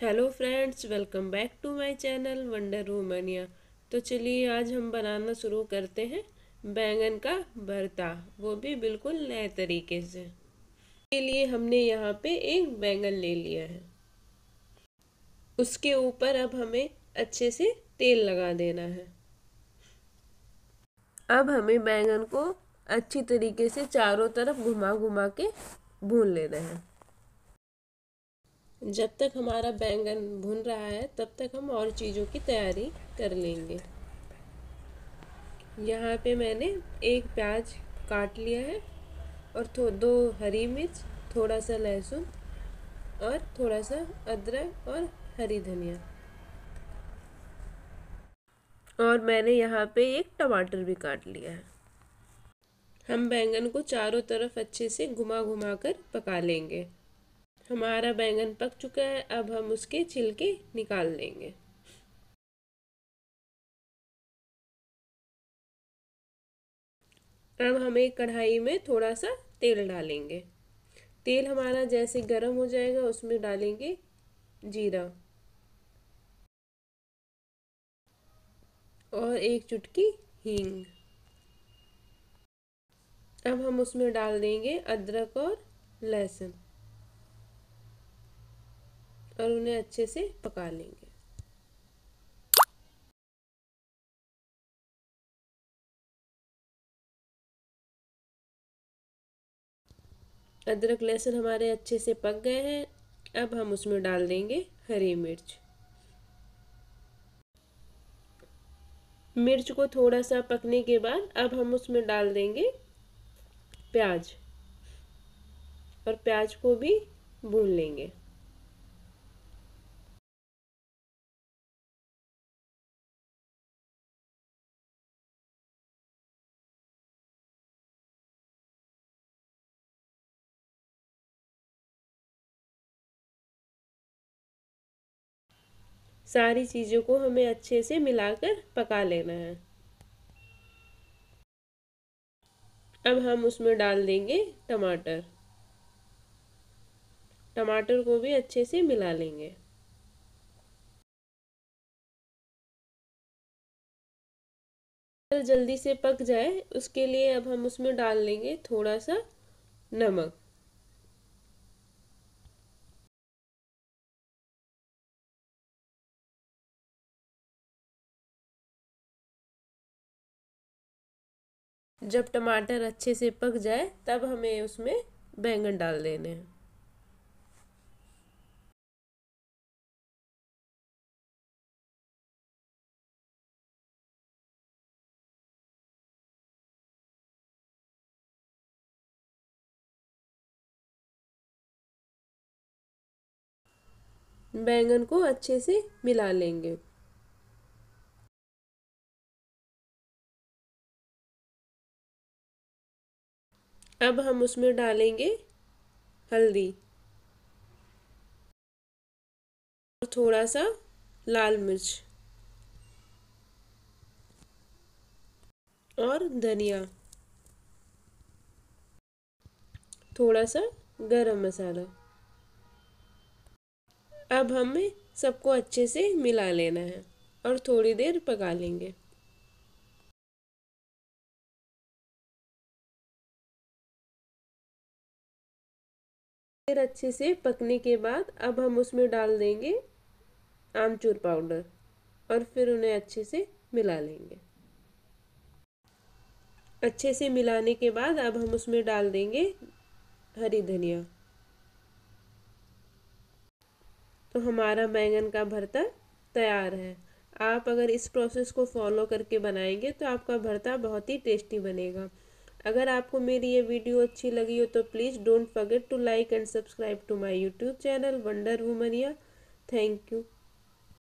Hello friends, welcome back to my channel Wonder Womania तो चलिए आज हम बनाना शुरू करते हैं बैंगन का भरता। वो भी बिल्कुल नए तरीके से। के लिए हमने यहाँ पे एक बैंगन ले लिया है। उसके ऊपर अब हमें अच्छे से तेल लगा देना है। अब हमें बैंगन को अच्छी तरीके से चारों तरफ़ घुमा घुमा के भून लेना है। जब तक हमारा बैंगन भुन रहा है, तब तक हम और चीज़ों की तैयारी कर लेंगे। यहाँ पे मैंने एक प्याज काट लिया है और थो, दो हरी मिर्च थोड़ा सा लहसुन और थोड़ा सा अदरक और हरी धनिया। और मैंने यहाँ पे एक टमाटर भी काट लिया है। हम बैंगन को चारों तरफ़ अच्छे से घुमा घुमा कर पका लेंगे। हमारा बैंगन पक चुका है, अब हम उसके छिलके निकाल लेंगे। अब हम एक कढ़ाई में थोड़ा सा तेल डालेंगे। तेल हमारा जैसे गर्म हो जाएगा, उसमें डालेंगे जीरा। और एक चुटकी हींग। अब हम उसमें डाल देंगे अदरक और लहसुन। और उन्हें अच्छे से पका लेंगे। अदरक लहसुन हमारे अच्छे से पक गए हैं। अब हम उसमें डाल देंगे हरी मिर्च। मिर्च को थोड़ा सा पकने के बाद अब हम उसमें डाल देंगे प्याज। और प्याज को भी भून लेंगे। सारी चीज़ों को हमें अच्छे से मिलाकर पका लेना है। अब हम उसमें डाल देंगे टमाटर। टमाटर को भी अच्छे से मिला लेंगे। जल्दी से पक जाए, उसके लिए अब हम उसमें डाल लेंगे थोड़ा सा नमक। जब टमाटर अच्छे से पक जाए, तब हमें उसमें बैंगन डाल देने हैं। बैंगन को अच्छे से मिला लेंगे। अब हम उसमें डालेंगे हल्दी। और थोड़ा सा लाल मिर्च। और धनिया। थोड़ा सा गरम मसाला। अब हमें सबको अच्छे से मिला लेना है और थोड़ी देर पका लेंगे। फिर अच्छे से पकने के बाद अब हम उसमें डाल देंगे आमचूर पाउडर और फिर उन्हें अच्छे से मिला लेंगे। अच्छे से मिलाने के बाद अब हम उसमें डाल देंगे हरी धनिया। तो हमारा बैंगन का भरता तैयार है। आप अगर इस प्रोसेस को फॉलो करके बनाएँगे तो आपका भरता बहुत ही टेस्टी बनेगा। अगर आपको मेरी ये वीडियो अच्छी लगी हो तो please don't forget to like and subscribe to my YouTube channel Wonder Womania thank you